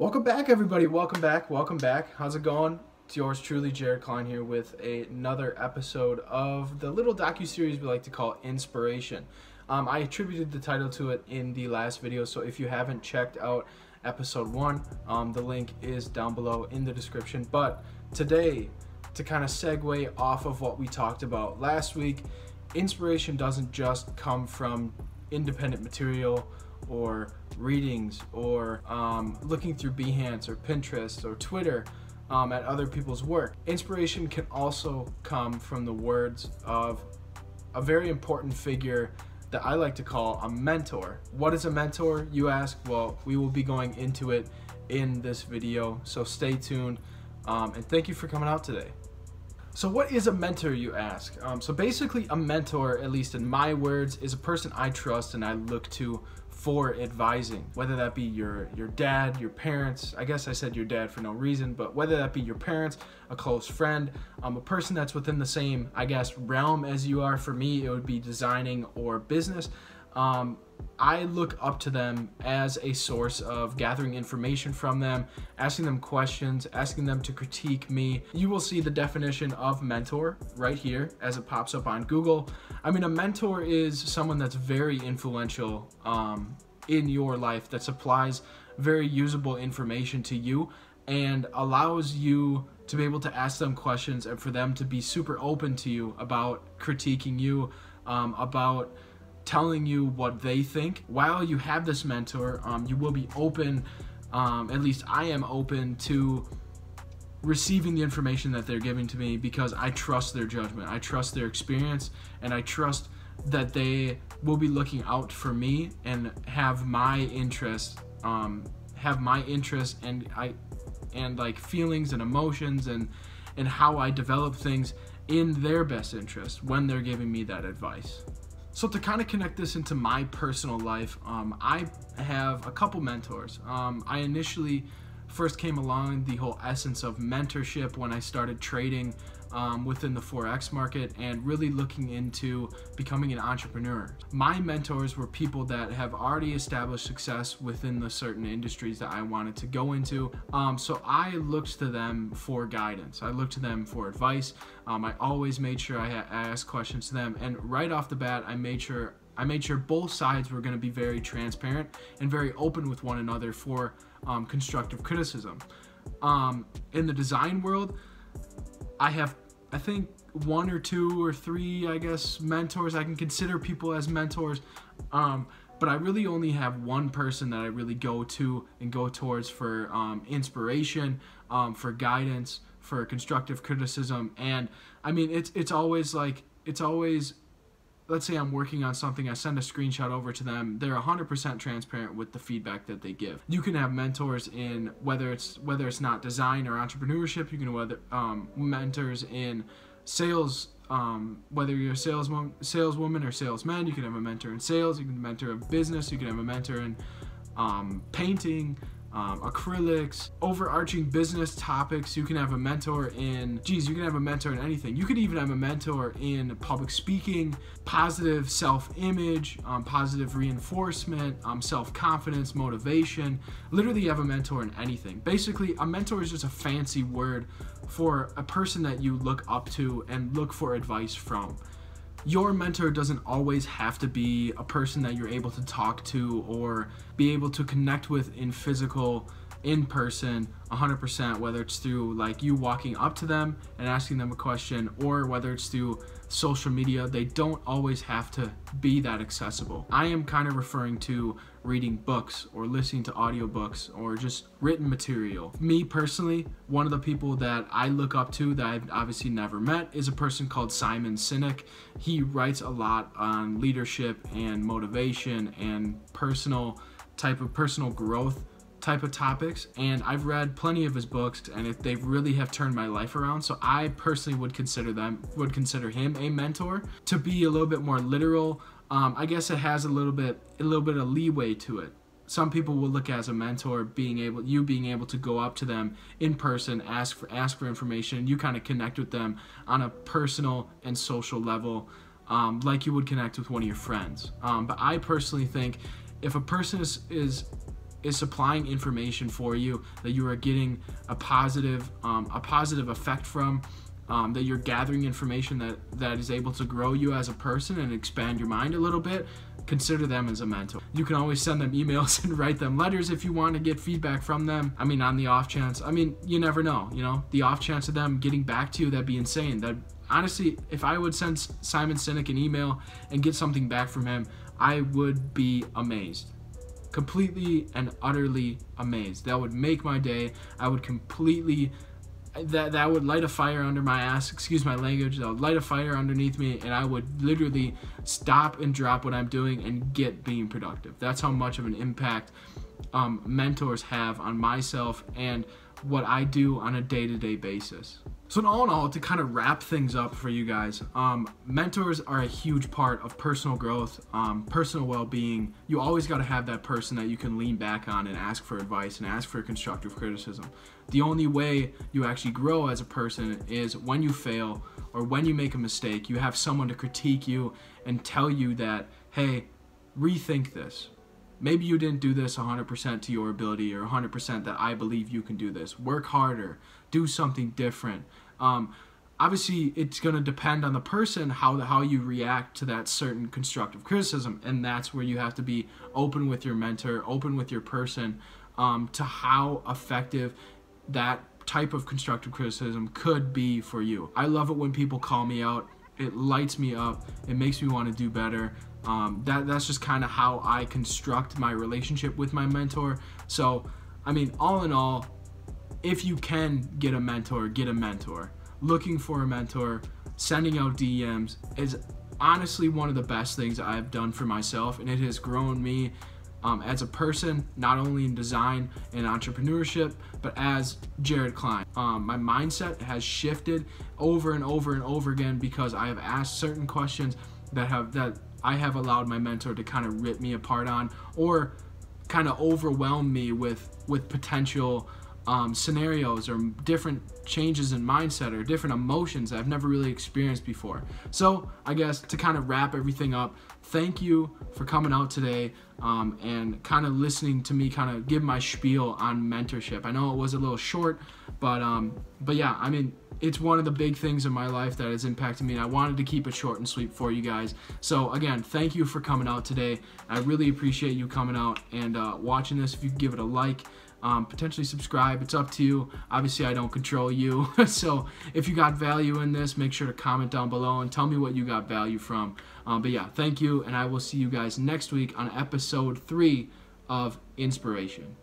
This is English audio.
Welcome back, everybody. Welcome back. Welcome back. How's it going? It's yours truly, Jared Klein here with a, another episode of the little docu series we like to call Inspiration. Um, I attributed the title to it in the last video, so if you haven't checked out episode one, um, the link is down below in the description. But today, to kind of segue off of what we talked about last week, inspiration doesn't just come from independent material or readings or um, looking through Behance or Pinterest or Twitter um, at other people's work. Inspiration can also come from the words of a very important figure that I like to call a mentor. What is a mentor, you ask? Well, we will be going into it in this video, so stay tuned. Um, and thank you for coming out today. So what is a mentor, you ask? Um, so basically a mentor, at least in my words, is a person I trust and I look to for advising, whether that be your your dad, your parents. I guess I said your dad for no reason, but whether that be your parents, a close friend, um, a person that's within the same, I guess, realm as you are. For me, it would be designing or business. Um, I look up to them as a source of gathering information from them, asking them questions, asking them to critique me. You will see the definition of mentor right here as it pops up on Google. I mean, a mentor is someone that's very influential um, in your life that supplies very usable information to you and allows you to be able to ask them questions and for them to be super open to you about critiquing you, um, about telling you what they think. While you have this mentor, um, you will be open, um, at least I am open to receiving the information that they're giving to me because I trust their judgment. I trust their experience and I trust that they will be looking out for me and have my interest um, have my interest and I and like feelings and emotions and and how I develop things in their best interest when they're giving me that advice. So to kind of connect this into my personal life, um, I have a couple mentors. Um, I initially first came along the whole essence of mentorship when I started trading um, within the Forex market and really looking into becoming an entrepreneur. My mentors were people that have already established success within the certain industries that I wanted to go into. Um, so I looked to them for guidance. I looked to them for advice. Um, I always made sure I, I asked questions to them, and right off the bat, I made sure I made sure both sides were going to be very transparent and very open with one another for um, constructive criticism. Um, in the design world, I have, I think, one or two or three, I guess, mentors. I can consider people as mentors. Um, but I really only have one person that I really go to and go towards for um, inspiration, um, for guidance, for constructive criticism. And I mean, it's, it's always like, it's always let's say I'm working on something, I send a screenshot over to them, they're 100% transparent with the feedback that they give. You can have mentors in whether it's whether it's not design or entrepreneurship, you can whether um, mentors in sales um, whether you're a saleswoman, saleswoman or salesman, you can have a mentor in sales, you can mentor of business, you can have a mentor in um, painting, um, acrylics, overarching business topics. You can have a mentor in, geez, you can have a mentor in anything. You could even have a mentor in public speaking, positive self image, um, positive reinforcement, um, self confidence, motivation. Literally, you have a mentor in anything. Basically, a mentor is just a fancy word for a person that you look up to and look for advice from your mentor doesn't always have to be a person that you're able to talk to or be able to connect with in physical in person 100% whether it's through like you walking up to them and asking them a question or whether it's through social media they don't always have to be that accessible. I am kind of referring to reading books or listening to audiobooks or just written material. Me personally one of the people that i look up to that i've obviously never met is a person called simon sinek. He writes a lot on leadership and motivation and personal type of personal growth type of topics and I've read plenty of his books and it, they really have turned my life around so I personally would consider them would consider him a mentor. To be a little bit more literal um, I guess it has a little bit a little bit of leeway to it. Some people will look as a mentor being able you being able to go up to them in person ask for ask for information you kind of connect with them on a personal and social level um, like you would connect with one of your friends. Um, but I personally think if a person is, is is supplying information for you that you are getting a positive um, a positive effect from um, that you're gathering information that that is able to grow you as a person and expand your mind a little bit consider them as a mentor. You can always send them emails and write them letters if you want to get feedback from them. I mean on the off chance i mean you never know you know? The off chance of them getting back to you that'd be insane. That honestly if i would send simon sinek an email and get something back from him i would be amazed. Completely and utterly amazed. That would make my day. I would completely that that would light a fire under my ass. Excuse my language. That would light a fire underneath me, and I would literally stop and drop what I'm doing and get being productive. That's how much of an impact um, mentors have on myself and what I do on a day-to-day basis. So, in all in all, to kind of wrap things up for you guys, um, mentors are a huge part of personal growth, um, personal well being. You always got to have that person that you can lean back on and ask for advice and ask for constructive criticism. The only way you actually grow as a person is when you fail or when you make a mistake, you have someone to critique you and tell you that, hey, rethink this. Maybe you didn't do this 100% to your ability or 100% that I believe you can do this. Work harder, do something different. Um, obviously, it's going to depend on the person how how you react to that certain constructive criticism, and that's where you have to be open with your mentor, open with your person, um, to how effective that type of constructive criticism could be for you. I love it when people call me out. It lights me up. It makes me want to do better. Um, that that's just kind of how I construct my relationship with my mentor. So, I mean, all in all, if you can get a mentor, get a mentor. Looking for a mentor, sending out DMs is honestly one of the best things I've done for myself, and it has grown me um, as a person, not only in design and entrepreneurship, but as Jared Klein. Um, my mindset has shifted over and over and over again because I have asked certain questions that have that I have allowed my mentor to kind of rip me apart on, or kind of overwhelm me with with potential um, scenarios or different changes in mindset or different emotions that I've never really experienced before. So, I guess to kind of wrap everything up, thank you for coming out today um, and kind of listening to me kind of give my spiel on mentorship. I know it was a little short, but um, but yeah, I mean, it's one of the big things in my life that has impacted me. And I wanted to keep it short and sweet for you guys. So again, thank you for coming out today. I really appreciate you coming out and uh, watching this. If you give it a like, um, potentially subscribe. It's up to you. Obviously, I don't control you. so if you got value in this, make sure to comment down below and tell me what you got value from. Um, but yeah, thank you, and I will see you guys next week on episode three of Inspiration.